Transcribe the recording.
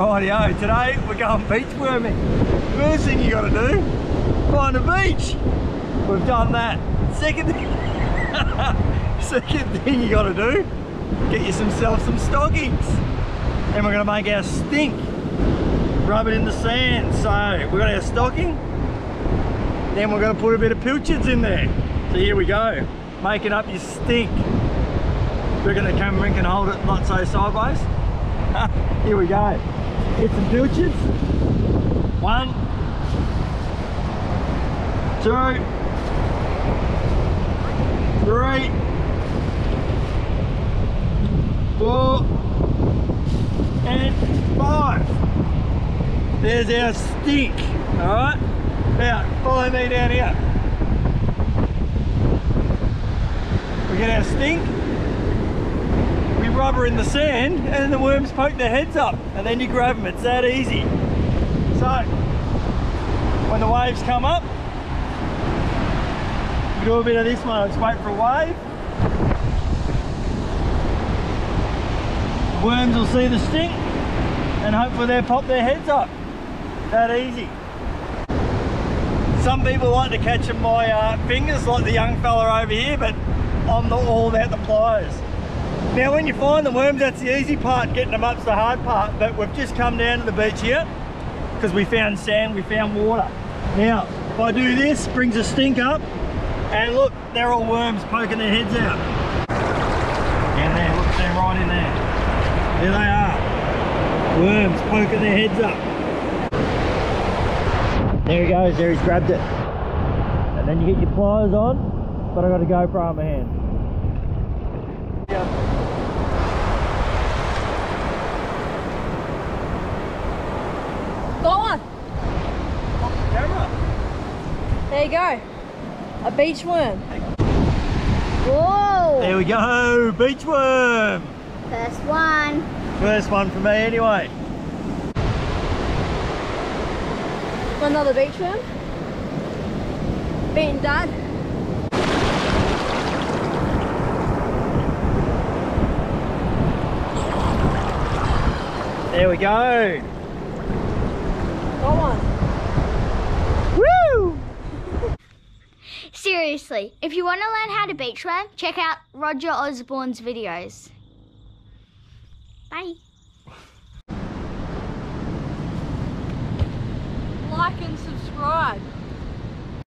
Rightio, today we're going beach worming. First thing you gotta do, find a beach. We've done that. Second thing, second thing you gotta do, get yourself some stockings. And we're gonna make our stink. Rub it in the sand. So we've got our stocking, then we're gonna put a bit of pilchards in there. So here we go, making up your stink. We're gonna come and hold it not so sideways. here we go. Get some pilchards. One, two, three, four, and five. There's our stink, all right? Now, follow me down here. We get our stink, we rub her in the sand, and the worms poke their heads up, and then you grab them, it's that easy. So, when the waves come up, we do a bit of this one, just wait for a wave. Worms will see the stink, and hopefully they'll pop their heads up. That easy. Some people like to catch them by uh, fingers, like the young fella over here, but I'm not all about the pliers. Now when you find the worms, that's the easy part, getting them up's the hard part, but we've just come down to the beach here, because we found sand, we found water. Now, if I do this, brings a stink up, and look, they're all worms poking their heads out. Down there, look, they're right in there. There they are. Worms poking their heads up. There he goes, there he's grabbed it. And then you get your pliers on, but I got a GoPro in my hand. Go on. Camera. There you go. A beach worm. Whoa. There we go, beach worm. First one. First one for me anyway. Another beach worm. Beaten dad. There we go. Go on. Woo! Seriously, if you want to learn how to beach worm, check out Roger Osbourne's videos. Bye. Like and subscribe.